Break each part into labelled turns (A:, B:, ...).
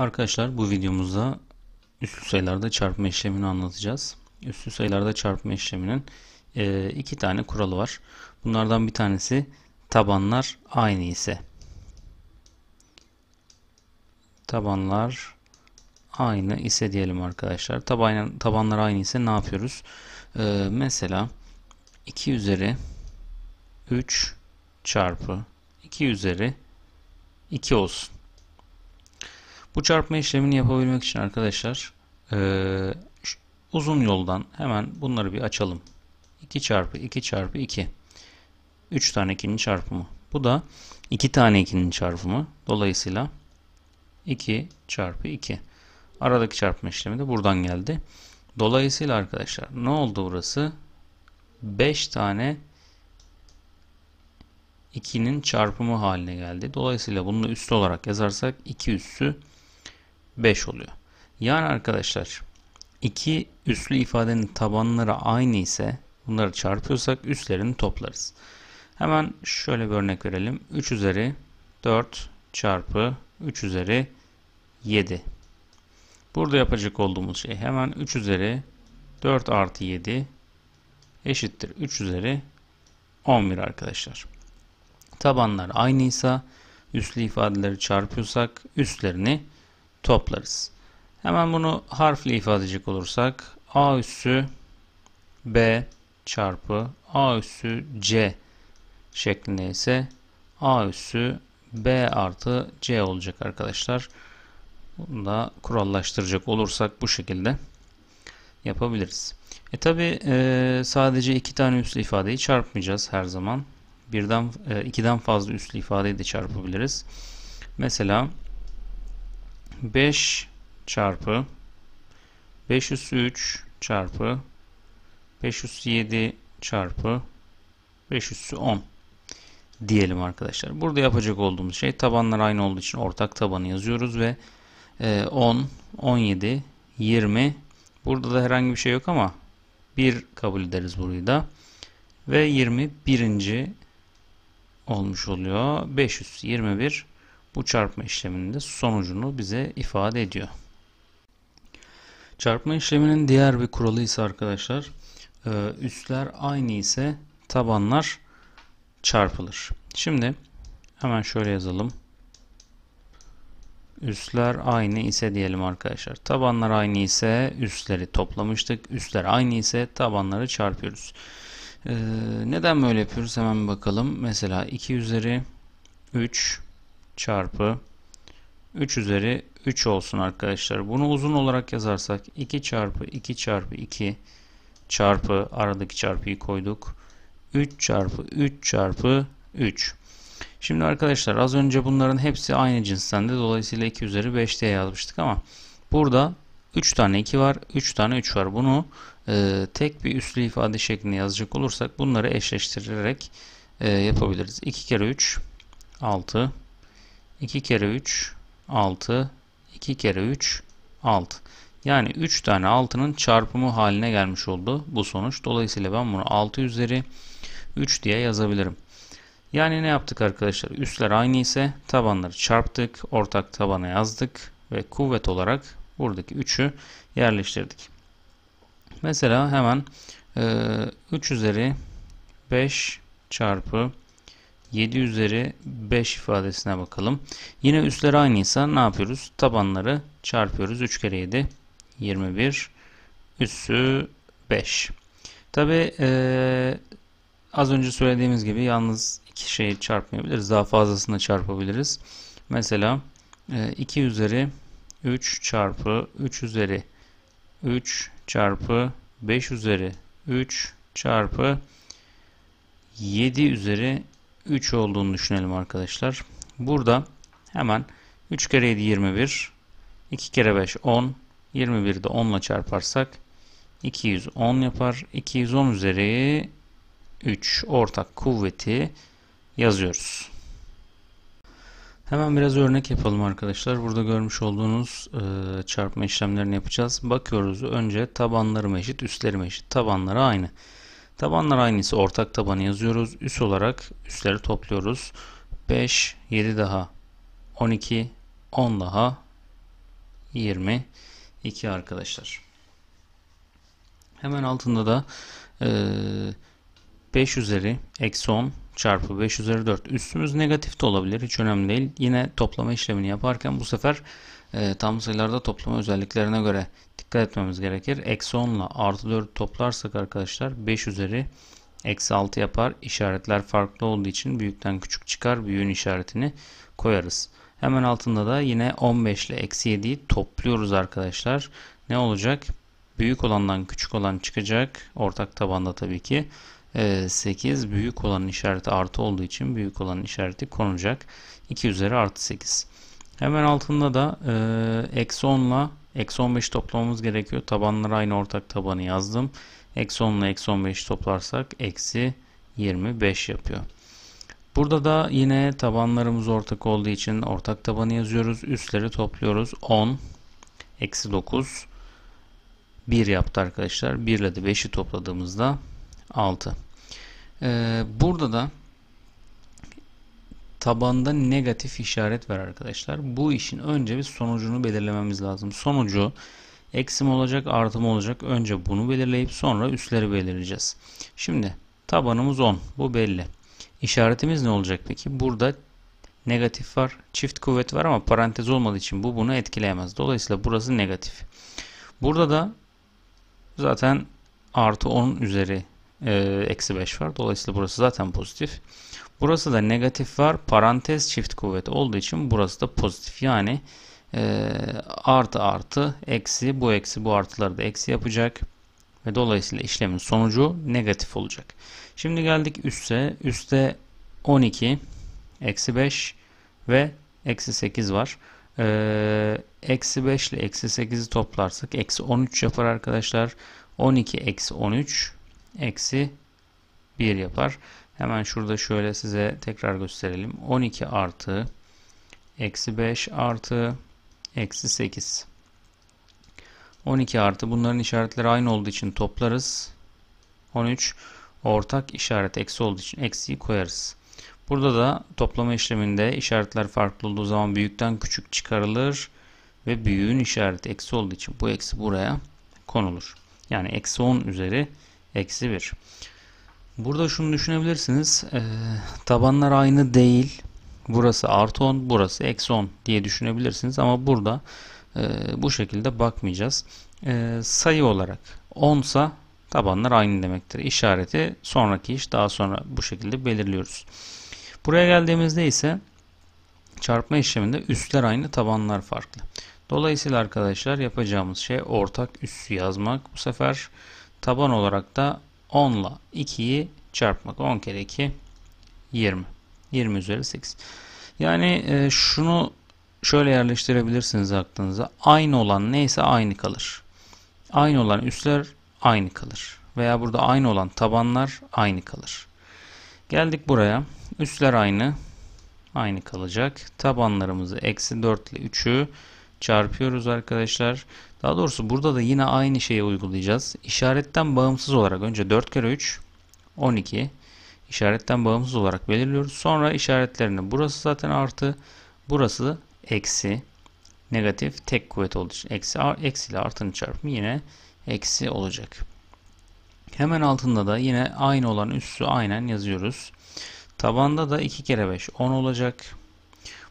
A: Arkadaşlar bu videomuzda üslü sayılarda çarpma işlemini anlatacağız. Üslü sayılarda çarpma işleminin e, iki tane kuralı var. Bunlardan bir tanesi tabanlar aynı ise. Tabanlar aynı ise diyelim arkadaşlar. Taban, tabanlar aynı ise ne yapıyoruz? E, mesela 2 üzeri 3 çarpı 2 üzeri 2 olsun. Bu çarpma işlemini yapabilmek için arkadaşlar e, uzun yoldan hemen bunları bir açalım. 2 çarpı 2 çarpı 2. 3 tane 2'nin çarpımı. Bu da 2 tane 2'nin çarpımı. Dolayısıyla 2 çarpı 2. Aradaki çarpma işlemi de buradan geldi. Dolayısıyla arkadaşlar ne oldu burası? 5 tane 2'nin çarpımı haline geldi. Dolayısıyla bunu üstü olarak yazarsak 2 üssü 5 oluyor. Yani arkadaşlar iki üslü ifadenin tabanları aynı ise bunları çarpıyorsak üstlerini toplarız. Hemen şöyle bir örnek verelim. 3 üzeri 4 çarpı 3 üzeri 7. Burada yapacak olduğumuz şey hemen 3 üzeri 4 artı 7 eşittir 3 üzeri 11 arkadaşlar. Tabanlar aynıysa üslü ifadeleri çarpıyorsak üstlerini toplarız. Hemen bunu harfle ifade edecek olursak a üssü b çarpı a üssü c şeklinde ise a üssü b artı c olacak arkadaşlar. Bunu da kurallaştıracak olursak bu şekilde yapabiliriz. E tabi e, sadece iki tane üslü ifadeyi çarpmayacağız her zaman. Birden e, ikiden fazla üslü ifadeyi de çarpabiliriz. Mesela 5 çarpı 5 üssü 3 çarpı 5 üssü 7 çarpı 5 üssü 10 diyelim arkadaşlar. Burada yapacak olduğumuz şey tabanlar aynı olduğu için ortak tabanı yazıyoruz ve 10, 17, 20 burada da herhangi bir şey yok ama 1 kabul ederiz burayı da ve 21. olmuş oluyor. 521 bu çarpma işleminin de sonucunu bize ifade ediyor. Çarpma işleminin diğer bir kuralı ise arkadaşlar e, üstler aynı ise tabanlar çarpılır. Şimdi hemen şöyle yazalım. Üstler aynı ise diyelim arkadaşlar. Tabanlar aynı ise üstleri toplamıştık. Üstler aynı ise tabanları çarpıyoruz. Ee, neden böyle yapıyoruz? Hemen bakalım. Mesela 2 üzeri 3 çarpı 3 üzeri 3 olsun arkadaşlar. Bunu uzun olarak yazarsak 2 çarpı 2 çarpı 2 çarpı aradaki çarpıyı koyduk. 3 çarpı 3 çarpı 3. Şimdi arkadaşlar az önce bunların hepsi aynı cinstendi. Dolayısıyla 2 üzeri 5 diye yazmıştık ama burada 3 tane 2 var, 3 tane 3 var. Bunu e, tek bir üslü ifade şeklinde yazacak olursak bunları eşleştirerek e, yapabiliriz. 2 kere 3 6 2 kere 3 6 2 kere 3 6 yani 3 tane 6'nın çarpımı haline gelmiş oldu bu sonuç. Dolayısıyla ben bunu 6 üzeri 3 diye yazabilirim. Yani ne yaptık arkadaşlar? Üstler aynı ise tabanları çarptık. Ortak tabana yazdık. Ve kuvvet olarak buradaki 3'ü yerleştirdik. Mesela hemen 3 üzeri 5 çarpı 7 üzeri 5 ifadesine bakalım. Yine üstler aynıysa ne yapıyoruz? Tabanları çarpıyoruz. 3 kere 7 21 üssü 5. Tabi e, az önce söylediğimiz gibi yalnız iki şeyi çarpmayabiliriz. Daha fazlasını çarpabiliriz. Mesela e, 2 üzeri 3 çarpı 3 üzeri 3 çarpı 5 üzeri 3 çarpı 7 üzeri 3 olduğunu düşünelim arkadaşlar. Burada hemen 3 kere 7 21 2 kere 5 10 21'de 10 ile çarparsak 210 yapar. 210 üzeri 3 ortak kuvveti yazıyoruz. Hemen biraz örnek yapalım arkadaşlar. Burada görmüş olduğunuz e, çarpma işlemlerini yapacağız. Bakıyoruz önce tabanları eşit, üstleri eşit. Tabanları aynı. Tabanlar aynısı ortak tabanı yazıyoruz. Üst olarak üstleri topluyoruz. 5, 7 daha 12, 10 daha 22 arkadaşlar. Hemen altında da e, 5 üzeri eksi 10 çarpı 5 üzeri 4. Üstümüz negatif de olabilir. Hiç önemli değil. Yine toplama işlemini yaparken bu sefer e, tam sayılarda toplama özelliklerine göre dikkat etmemiz gerekir. Eksi 10 ile artı 4 toplarsak arkadaşlar 5 üzeri eksi 6 yapar. İşaretler farklı olduğu için büyükten küçük çıkar. Büyüğün işaretini koyarız. Hemen altında da yine 15 ile eksi 7'yi topluyoruz arkadaşlar. Ne olacak? Büyük olandan küçük olan çıkacak. Ortak tabanda tabii ki. 8 ee, büyük olanın işareti artı olduğu için büyük olanın işareti konacak. 2 üzeri artı 8. Hemen altında da e, eksi 10 ile eksi 15 toplamamız gerekiyor. Tabanlara aynı ortak tabanı yazdım. Eksi 10 ile eksi 15 toplarsak eksi 25 yapıyor. Burada da yine tabanlarımız ortak olduğu için ortak tabanı yazıyoruz. Üstleri topluyoruz. 10 eksi 9 1 yaptı arkadaşlar. 1 ile de 5'i topladığımızda 6. Ee, burada da tabanda negatif işaret var arkadaşlar. Bu işin önce bir sonucunu belirlememiz lazım. Sonucu eksi mi olacak artı mı olacak? Önce bunu belirleyip sonra üstleri belirleyeceğiz. Şimdi tabanımız 10. Bu belli. İşaretimiz ne olacak peki? Burada negatif var. Çift kuvvet var ama parantez olmadığı için bu bunu etkileyemez. Dolayısıyla burası negatif. Burada da zaten artı 10 üzeri eksi 5 var. Dolayısıyla burası zaten pozitif. Burası da negatif var. Parantez çift kuvvet olduğu için burası da pozitif. Yani e, artı artı eksi bu eksi bu artıları da eksi yapacak. Ve dolayısıyla işlemin sonucu negatif olacak. Şimdi geldik üste. Üste 12, eksi 5 ve eksi 8 var. Ee, eksi 5 ile eksi 8'i toplarsak eksi 13 yapar arkadaşlar. 12 eksi 13 eksi 1 yapar. Hemen şurada şöyle size tekrar gösterelim. 12 artı eksi 5 artı eksi 8. 12 artı bunların işaretleri aynı olduğu için toplarız. 13 ortak işaret eksi olduğu için eksiyi koyarız. Burada da toplama işleminde işaretler farklı olduğu zaman büyükten küçük çıkarılır ve büyüğün işareti eksi olduğu için bu eksi buraya konulur. Yani eksi 10 üzeri eksi 1. Burada şunu düşünebilirsiniz. E, tabanlar aynı değil. Burası artı 10, burası eksi 10 diye düşünebilirsiniz. Ama burada e, bu şekilde bakmayacağız. E, sayı olarak 10 sa tabanlar aynı demektir. İşareti sonraki iş daha sonra bu şekilde belirliyoruz. Buraya geldiğimizde ise çarpma işleminde üstler aynı tabanlar farklı. Dolayısıyla arkadaşlar yapacağımız şey ortak üssü yazmak. Bu sefer taban olarak da 10 ile 2'yi çarpmak. 10 kere 2 20. 20 üzeri 8. Yani e, şunu şöyle yerleştirebilirsiniz aklınıza. Aynı olan neyse aynı kalır. Aynı olan üstler aynı kalır. Veya burada aynı olan tabanlar aynı kalır. Geldik buraya. Üstler aynı. Aynı kalacak. Tabanlarımızı eksi 4 ile 3'ü çarpıyoruz arkadaşlar. Daha doğrusu burada da yine aynı şeyi uygulayacağız. İşaretten bağımsız olarak önce 4 kere 3 12 işaretten bağımsız olarak belirliyoruz. Sonra işaretlerini burası zaten artı burası eksi negatif tek kuvvet olduğu için eksi, eksi ile artının çarpımı yine eksi olacak. Hemen altında da yine aynı olan üssü aynen yazıyoruz. Tabanda da 2 kere 5 10 olacak.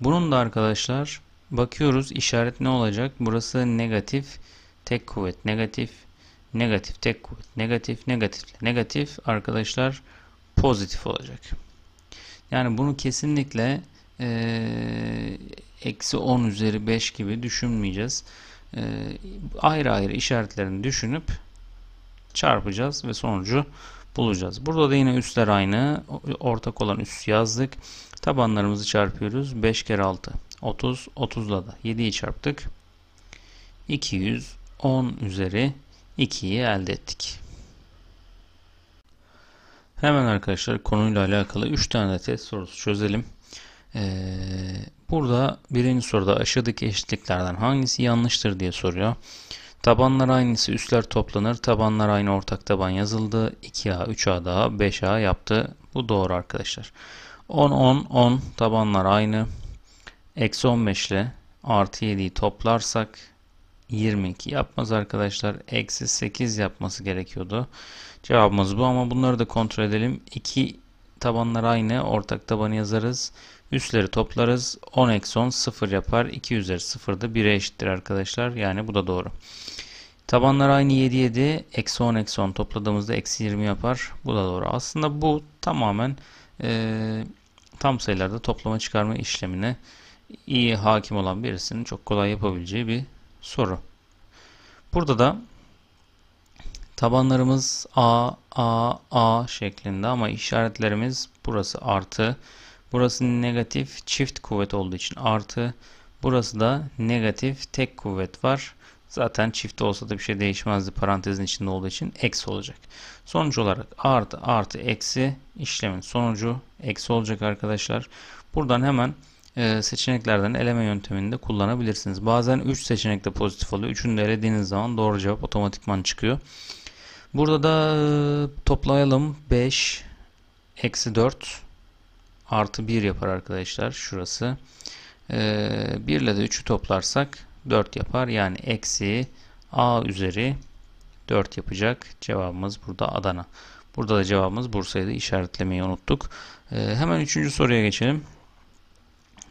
A: Bunun da arkadaşlar bakıyoruz işaret ne olacak? Burası negatif tek kuvvet negatif negatif tek kuvvet negatif negatif negatif arkadaşlar pozitif olacak. Yani bunu kesinlikle eksi 10 üzeri 5 gibi düşünmeyeceğiz. E, ayrı ayrı işaretlerini düşünüp çarpacağız ve sonucu bulacağız. Burada da yine üstler aynı. Ortak olan üst yazdık. Tabanlarımızı çarpıyoruz. 5 kere 6. 30. 30'la da 7'yi çarptık. 210 üzeri 2'yi elde ettik. Hemen arkadaşlar konuyla alakalı 3 tane test sorusu çözelim. Ee, burada birinci soruda aşağıdaki eşitliklerden hangisi yanlıştır diye soruyor. Tabanlar aynısı üstler toplanır. Tabanlar aynı ortak taban yazıldı. 2A, 3A daha 5A yaptı. Bu doğru arkadaşlar. 10, 10, 10 tabanlar aynı. Eksi 15 ile artı 7'yi toplarsak 22 yapmaz arkadaşlar. Eksi 8 yapması gerekiyordu. Cevabımız bu ama bunları da kontrol edelim. 2 tabanlar aynı. Ortak tabanı yazarız. Üstleri toplarız. 10 eksi 10 0 yapar. 2 üzeri 0 da 1'e eşittir arkadaşlar. Yani bu da doğru. Tabanlar aynı 7 7. Eksi 10 eksi 10 topladığımızda eksi 20 yapar. Bu da doğru. Aslında bu tamamen e, tam sayılarda toplama çıkarma işlemine iyi hakim olan birisinin çok kolay yapabileceği bir soru. Burada da tabanlarımız A, A, A şeklinde ama işaretlerimiz burası artı. Burası negatif çift kuvvet olduğu için artı. Burası da negatif tek kuvvet var. Zaten çift olsa da bir şey değişmezdi parantezin içinde olduğu için eksi olacak. Sonuç olarak artı artı eksi işlemin sonucu eksi olacak arkadaşlar. Buradan hemen e, seçeneklerden eleme yöntemini de kullanabilirsiniz. Bazen 3 seçenek de pozitif oluyor. 3'ünü de elediğiniz zaman doğru cevap otomatikman çıkıyor. Burada da e, toplayalım. 5 eksi 4 artı 1 yapar arkadaşlar. Şurası. E, 1 ile de 3'ü toplarsak 4 yapar. Yani eksi a üzeri 4 yapacak. Cevabımız burada Adana. Burada da cevabımız Bursa'ydı. İşaretlemeyi unuttuk. E, hemen 3. soruya geçelim.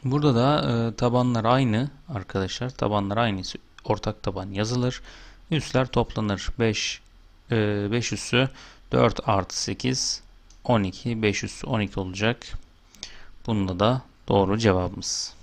A: Burada da e, tabanlar aynı arkadaşlar. Tabanlar aynı ortak taban yazılır. Üstler toplanır. 5 e, 5 üssü 4 artı 8 12 5 üssü 12 olacak. Bunda da doğru cevabımız.